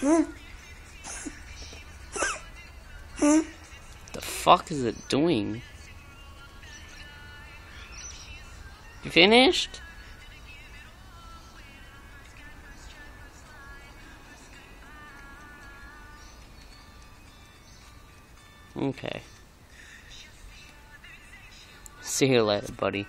The fuck is it doing? You finished? Okay. See you later, buddy.